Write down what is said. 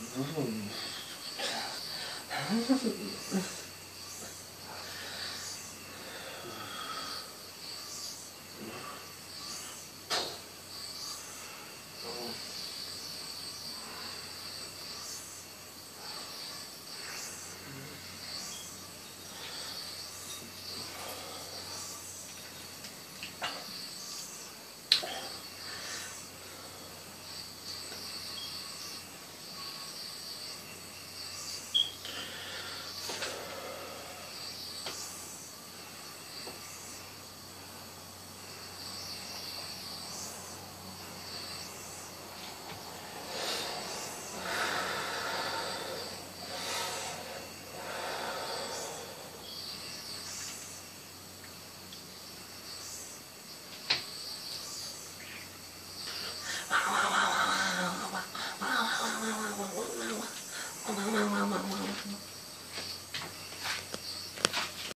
うん。Whoa, whoa, whoa.